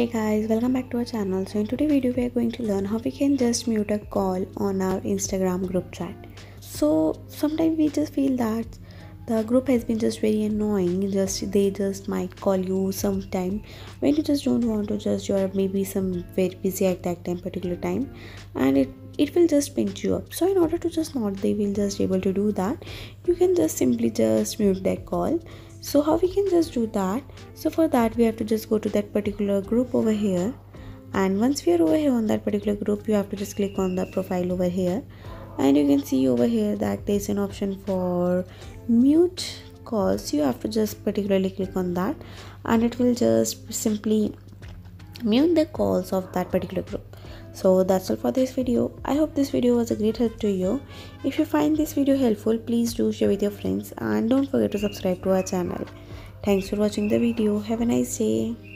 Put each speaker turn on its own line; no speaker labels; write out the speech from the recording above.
hey guys welcome back to our channel. So in today's video we are going to learn how we can just mute a call on our instagram group chat. So sometimes we just feel that the group has been just very annoying. Just they just might call you sometime when you just don't want to just you're maybe some very busy at that time particular time and it it will just pinch you up. So in order to just not they will just able to do that. You can just simply just mute that call so how we can just do that? So for that we have to just go to that particular group over here. And once we are over here on that particular group you have to just click on the profile over here. And you can see over here that there's an option for mute calls. You have to just particularly click on that. And it will just simply mute the calls of that particular group. So that's all for this video. I hope this video was a great help to you. If you find this video helpful please do share with your friends and don't forget to subscribe to our channel. Thanks for watching the video. Have a nice day